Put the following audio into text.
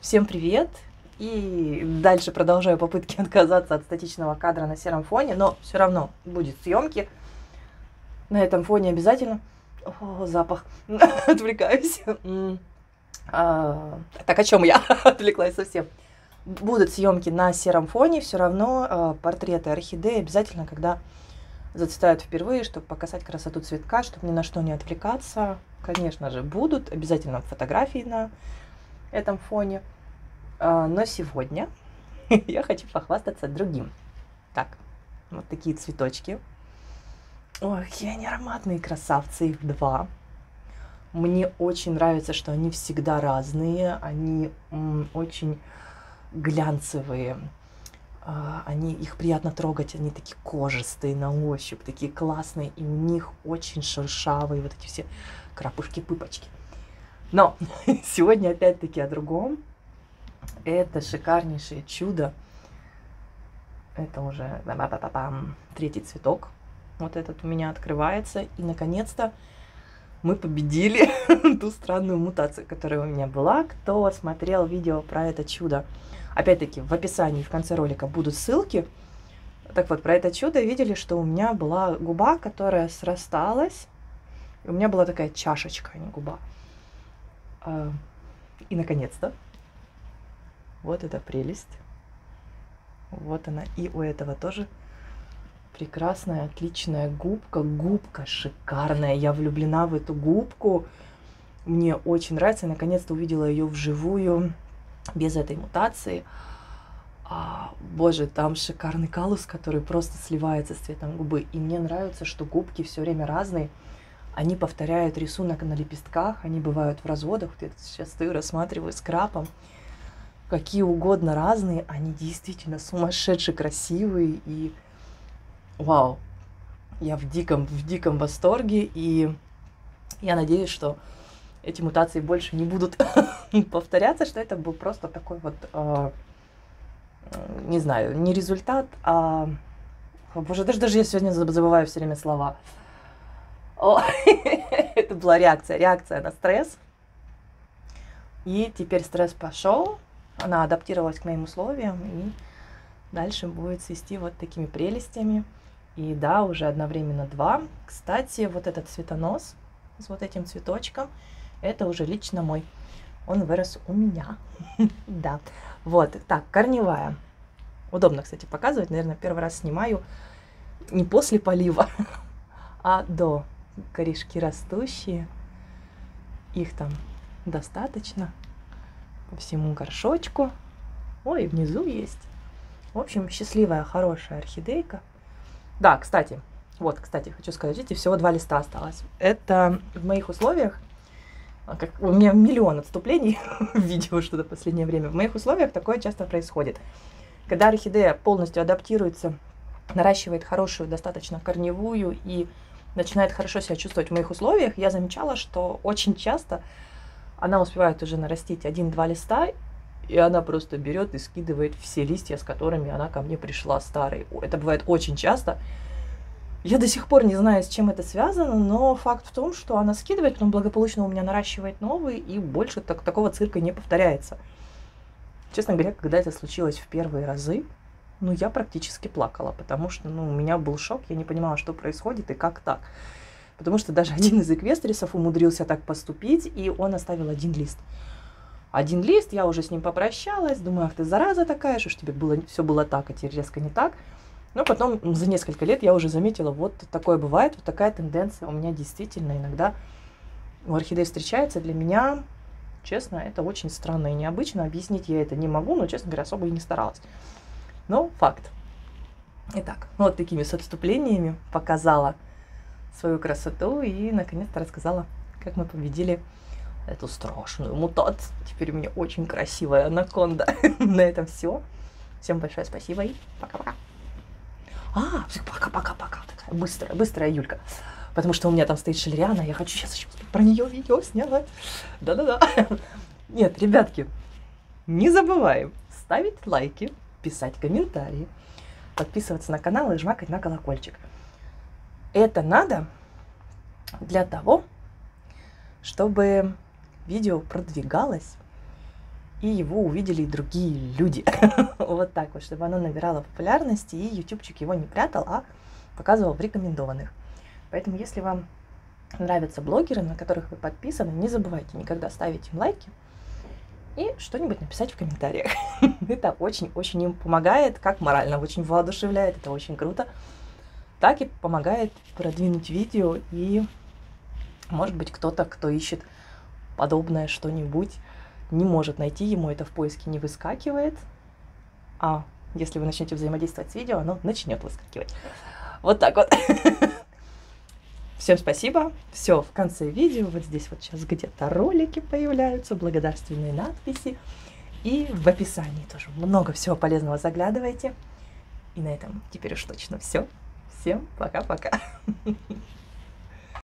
Всем привет! И дальше продолжаю попытки отказаться от статичного кадра на сером фоне, но все равно будет съемки. На этом фоне обязательно. О, запах. Отвлекаюсь. А, так о чем я отвлеклась совсем? Будут съемки на сером фоне, все равно а, портреты орхидеи обязательно, когда зацветают впервые, чтобы показать красоту цветка, чтобы ни на что не отвлекаться. Конечно же, будут обязательно фотографии на этом фоне. А, но сегодня я хочу похвастаться другим. Так, вот такие цветочки. Ой, какие они ароматные красавцы, их два. Мне очень нравится, что они всегда разные, они очень глянцевые, а, они, их приятно трогать, они такие кожистые на ощупь, такие классные, и у них очень шершавые вот эти все крапушки-пыпочки. Но сегодня опять-таки о другом. Это шикарнейшее чудо. Это уже третий цветок. Вот этот у меня открывается. И, наконец-то, мы победили ту странную мутацию, которая у меня была. Кто смотрел видео про это чудо, опять-таки в описании в конце ролика будут ссылки. Так вот, про это чудо видели, что у меня была губа, которая срасталась. И у меня была такая чашечка, а не губа. А, и, наконец-то, вот эта прелесть. Вот она. И у этого тоже прекрасная, отличная губка. Губка шикарная. Я влюблена в эту губку. Мне очень нравится. Я наконец-то увидела ее вживую, без этой мутации. А, боже, там шикарный калус, который просто сливается с цветом губы. И мне нравится, что губки все время разные. Они повторяют рисунок на лепестках, они бывают в разводах. Вот я сейчас стою, рассматриваю с крапом. Какие угодно разные, они действительно сумасшедшие красивые. И вау, я в диком, в диком восторге. И я надеюсь, что эти мутации больше не будут повторяться, что это был просто такой вот, э, не знаю, не результат, а... Боже, даже, даже я сегодня забываю все время слова. Это была реакция, реакция на стресс. И теперь стресс пошел, она адаптировалась к моим условиям, и дальше будет свести вот такими прелестями. И да, уже одновременно два. Кстати, вот этот цветонос с вот этим цветочком, это уже лично мой. Он вырос у меня. Да. Вот, так, корневая. Удобно, кстати, показывать. Наверное, первый раз снимаю не после полива, а до корешки растущие. Их там достаточно по всему горшочку. Ой, внизу есть. В общем, счастливая, хорошая орхидейка. Да, кстати, вот, кстати, хочу сказать, видите, всего два листа осталось. Это в моих условиях, а, как, у меня миллион отступлений в видео что-то в последнее время. В моих условиях такое часто происходит. Когда орхидея полностью адаптируется, наращивает хорошую, достаточно корневую и начинает хорошо себя чувствовать в моих условиях, я замечала, что очень часто она успевает уже нарастить один-два листа, и она просто берет и скидывает все листья, с которыми она ко мне пришла старые. Это бывает очень часто. Я до сих пор не знаю, с чем это связано, но факт в том, что она скидывает, потом благополучно у меня наращивает новые, и больше так, такого цирка не повторяется. Честно говоря, когда это случилось в первые разы, ну, я практически плакала, потому что, ну, у меня был шок, я не понимала, что происходит и как так. Потому что даже один из эквестрисов умудрился так поступить, и он оставил один лист. Один лист, я уже с ним попрощалась, думаю, ах ты зараза такая, что ж тебе было, все было так, а теперь резко не так. Но потом за несколько лет я уже заметила, вот такое бывает, вот такая тенденция у меня действительно иногда у орхидей встречается. Для меня, честно, это очень странно и необычно. Объяснить я это не могу, но, честно говоря, особо и не старалась. Но факт. Итак, ну вот такими с отступлениями показала свою красоту и наконец-то рассказала, как мы победили эту страшную мутацию. Теперь у меня очень красивая анаконда. На этом все. Всем большое спасибо и пока-пока. А, пока-пока-пока. Такая быстрая, быстрая Юлька. Потому что у меня там стоит шелериана, я хочу сейчас еще про нее видео снять. Да-да-да. Нет, ребятки, не забываем ставить лайки, писать комментарии, подписываться на канал и жмакать на колокольчик. Это надо для того, чтобы видео продвигалось и его увидели и другие люди. вот так вот, чтобы оно набирало популярности, и ютубчик его не прятал, а показывал в рекомендованных. Поэтому, если вам нравятся блогеры, на которых вы подписаны, не забывайте никогда ставить им лайки и что-нибудь написать в комментариях. это очень-очень им помогает, как морально, очень воодушевляет, это очень круто. Так и помогает продвинуть видео, и может быть кто-то, кто ищет подобное что-нибудь, не может найти, ему это в поиске не выскакивает, а если вы начнете взаимодействовать с видео, оно начнет выскакивать. Вот так вот. Всем спасибо. Все, в конце видео, вот здесь вот сейчас где-то ролики появляются, благодарственные надписи. И в описании тоже много всего полезного заглядывайте. И на этом теперь уж точно все. Всем пока-пока.